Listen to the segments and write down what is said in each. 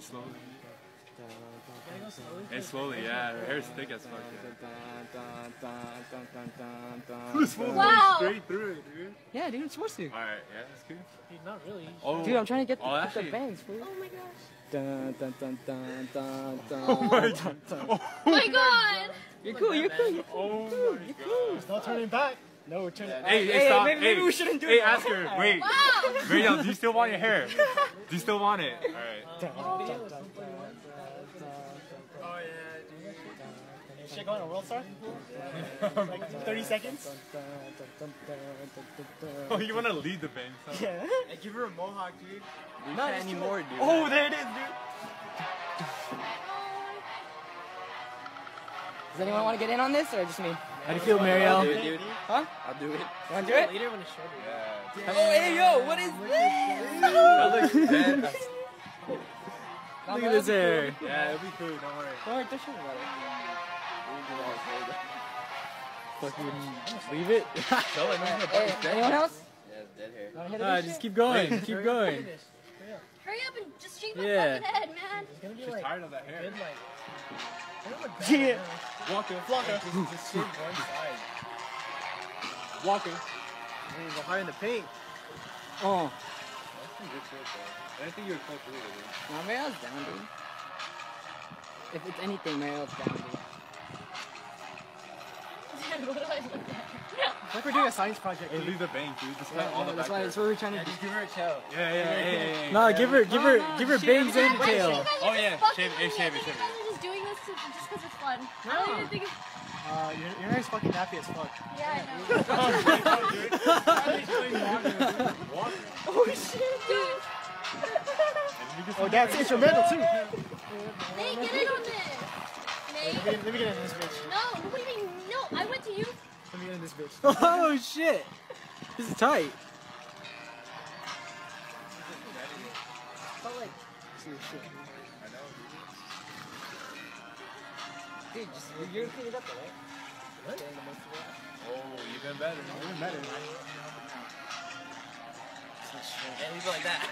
Slowly. Slowly. And slowly, yeah. Her hair's thick as fuck. Yeah. Wow. Straight through it, dude. Yeah, dude, it's supposed to. Alright, yeah, that's good. Dude, not really. Oh, Dude, I'm trying to get the, Oh, actually- the bangs, fool. Oh my gosh. Dun, dun, dun, dun, dun, dun, Oh my dun, god. dun. Oh my god. You're cool, you're cool, you're Oh cool. my god. There's no turning back. No, we're turning. Hey, hey, Hey, stop. maybe- maybe hey, we shouldn't do hey, it. ask her. Wait. Wow. Wait, do you still want your hair? Do you still want it? Alright. Oh yeah, dude. Shit going on World Star? like 30 seconds? Oh, you want to lead the band? huh? Yeah. Hey, give her a mohawk, dude. Not anymore, dude. Oh, there it is, dude. Does anyone want to get in on this or just me? How do you feel, Mariel? I'll do it, dude. Huh? I'll do it. Want to do it? Later when it's shorter. Yeah. Oh, hey, yo, what is this? That looks dead. Look at this hair. Yeah, it'll be cool. Don't worry. Don't worry, don't shit about it. Fucking Leave it. Tell her, no, no, Hey, anyone else? yeah, dead hair. Wanna hit it Ah, with just keep going. Keep going. Hurry up and just shave my Yeah. fucking head, man. It's gonna be She's like tired of that hair. good, like. It'll look bad Yeah. now. Waka. Flocka. Just, just one side. Waka. Hey, go hard the paint. Oh, That's some good shit, though. I didn't think you would close to with it. nah, Mariel's down, dude. If it's anything, Mariel's down, dude. what do I look at? Like we're doing a science project. Hey, leave the bank, dude. Just cut Yeah, all the that's why that's what we're trying to Yeah, do. just give her a tail. Yeah, yeah, yeah, yeah, yeah, yeah. Nah, give her, give her, no, give her shit. bangs and Wait, so you tail. Oh, yeah, just fucking shave it, shave it, shave think it, You guys are just doing this to, just because it's fun. I don't even think. Uh, your, your hair's fucking nappy as fuck. Yeah, I know. Oh, shit. Dude, Oh, that's instrumental too. Nate, get in on this. Nate? Let me, let me get in this bitch. No, what do you mean? No, I went to you. Let me get in this bitch. Oh shit. This is tight. See this shit. Dude, just, you're gonna clean it up, right? Oh, even better. Even better. Yeah, leave it like that.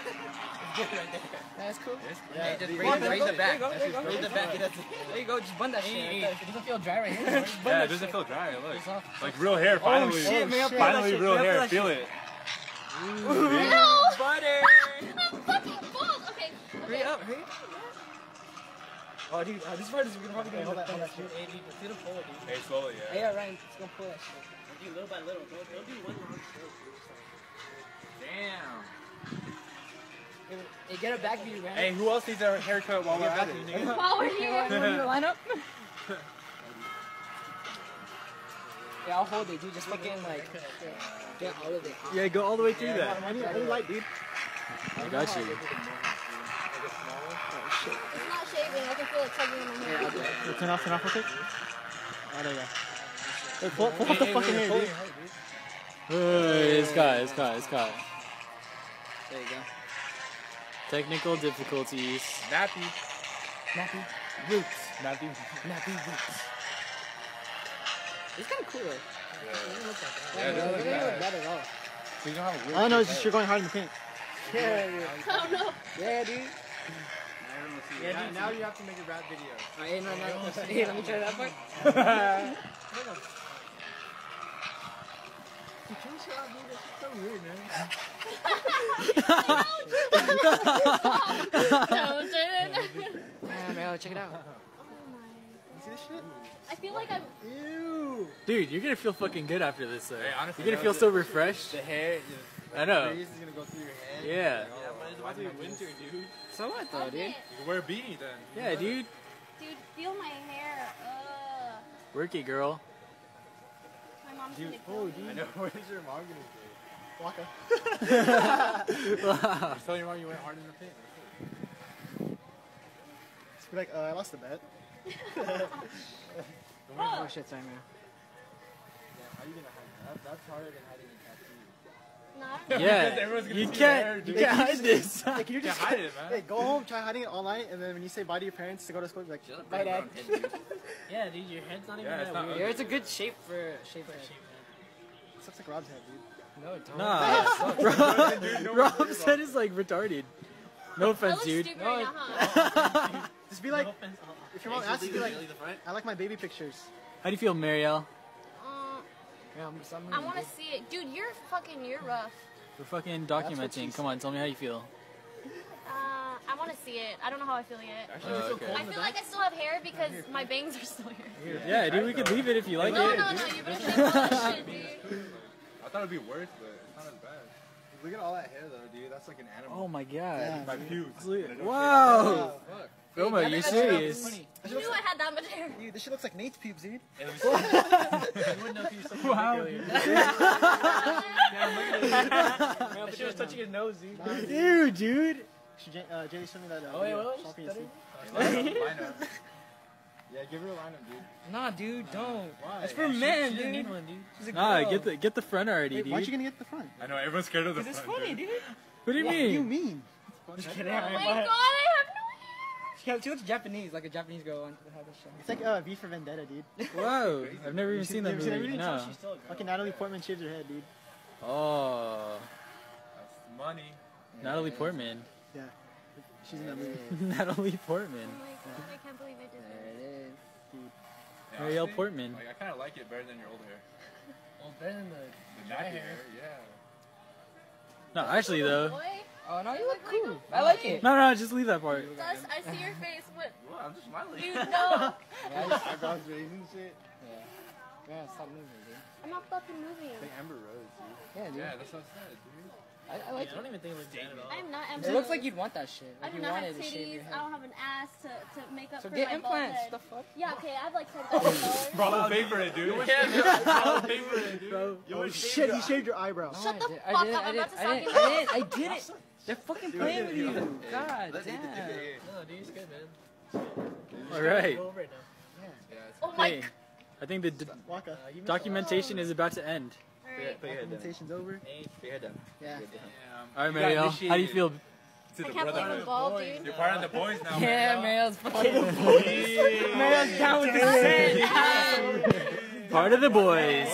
Get it right there. That's cool. Yeah, just the- raise, it- raise the back. there you go. Raise the back. There you go, just bun that shit. Hey, It doesn't feel dry right here. Yeah, it doesn't feel dry. Look, It's like real hair. Finally, shit, man, finally, real hair. Feel it. No! Butter. I'm fucking bald. Okay, okay. up, hurry up. Oh, dude, uh, this part is we're probably Hey, gonna hold that, hold that shit. shit. Hey, dude, see the pole, dude. Hey, slowly, Hey, yeah. yeah, Ryan, let's go pull that shit. Do little by little. Don't, don't do one long stroke. Damn. Hey, get a back view, Ryan. Hey, who else needs a haircut while we're at it? While we're here. want want me to line up? yeah, I'll hold it, dude. Just fucking like get all of it. Yeah, go all the way through that. I need, I need light, dude. I got you. It's not shaving. I can feel it tugging in my hair. Yeah. Turn off, turn off real quick. Oh, there you go. Hey, pull, pull off the fucking hair, dude. Hey, it's caught, it's caught, it's caught. There you go. Technical difficulties. Nappy. Nappy. Roots. Nappy. Nappy roots. It's kind of cool. though. Yeah, Yeah, it it doesn't look look bad. at all. So you know how weird I don't know, it it's just you're going hard in the paint. Yeah, dude. I don't know. Yeah, dude. Yeah, now, now you have to make a rap video. Oh, hey, no, no. Hey, let me try that part. No, dude. Yeah, man, check it out. You see this shit? I feel like I'm. Ew. Dude, you're gonna feel fucking good after this, though. Hey, honestly, you're gonna no, feel so refreshed. The hair, I know. breeze is gonna go through your head. Yeah. Yeah, but it's about to be winter, dude. So what, though, dude? Okay. You can wear a beanie then. Yeah, dude. Dude, feel my hair. Ugh. Work it, girl. My mom's Dude, gonna kill oh, me. dude. I know. What is your mom gonna do? Waka. Just tell your mom you went hard in the paint. Just be like, uh, I lost the bet. Oh, shit, sorry, man. How are you gonna hide that? That's harder than hiding a tattoo. Yeah, gonna you see your hair, can't, you can't hide this. Hey, can you You just can't hide it, man. Hey, go home, try hiding it all night, and then when you say bye to your parents to go to school, be like, bye, dad. Yeah, dude, your head's not even Yeah, that not weird. Yeah, it's a good shape for shape for shape. This looks like Rob's head, dude. No, don't. Nah, Rob, Rob's head is like retarded. No offense, dude. stupid right now, huh? Just be like, No offense. Uh, if your mom asks you, be like, I like my baby pictures. How do you feel, Marielle? Yeah, I'm, I'm I want to see it. Dude, you're fucking, you're rough. We're fucking documenting. Come on, tell me how you feel. Uh, I want to see it. I don't know how I feel yet. Oh, okay. I feel like I still have hair because my bangs are still here. Yeah, dude, we could leave it if you like No, it. no, no, you better take all shit, dude. I thought it'd be worse, but it's not as bad. Look at all that hair though, dude. That's like an animal. Oh my god. My pubes. Whoa! Fuck. Filma, you serious? Funny. You knew I had that much hair. Dude, this shit looks like Nate's pubes, dude. You wouldn't know if you said Wow. I should was touching his nose, dude. Dude, dude. Should J- uh, Jaylee show me that? Uh, Oh, wait, video? what? Shopping receipt. Yeah, give her a lineup, dude. Nah, dude, don't. Why? It's for She men, didn't need dude. one, dude. She's a Nah, girl. get the get the front already, Wait, why aren't you gonna get the front? I know everyone's scared of the front. It's front, funny, dude. What do you mean? What do you mean? mean? Just kidding. Oh my bought god, it. I have no She, she looks Japanese, like a Japanese girl on how this show. It's like uh, V for Vendetta, dude. Whoa, I've never even seen that You've seen movie. movie? No. She's still a girl. Fucking Natalie Portman shaves her head, dude. Oh, That's money. Natalie Portman. Yeah. She's in that movie. Natalie. Portman. Oh my god, I can't believe I did that. There it is. Yeah, Marielle honestly, Portman. Like, I kind of like it better than your old hair. Well, better than the The dry hair. hair, yeah. No, actually though. Boy, Oh, no, you You look look cool. a I like it. No, no, just leave that part. Gus, I see your face. What? What? I'm just smiling. Dude, no. Eyebrows raised and shit. Yeah, stop moving, dude. I'm not fucking moving. Like Amber Rose, dude. Yeah, dude. Yeah, that's what I said, dude. I, I Yeah, I don't even think it looks bad at all. I'm not It looks like you'd want that shit. I do you not have wanted titties. I don't have an ass to, to make up So for get my implants. bald head. The fuck? Yeah, okay, I have like ten thousand dollars. Bro, pay for it, dude. I'll pay for it, dude. Bro, Oh shit, he shaved your eyebrow. No, Shut the fuck up, I I'm about to I suck did, I did, I did it. They're fucking playing with you. God Let's damn. it. No, dude, it's good, man. all right. Go over it now. Yeah, Oh my. Hey, I think the d- Waka. Uh, you missed documentation is about to end. Alright. Documentation's over. Hey, Yeah. Damn. All right, You got Marielle, how do you feel? To I the can't believe brother. I'm dude. You're part of the boys now, Yeah, man. Marielle's fucking. Marielle's down with the sin. Part of the boys.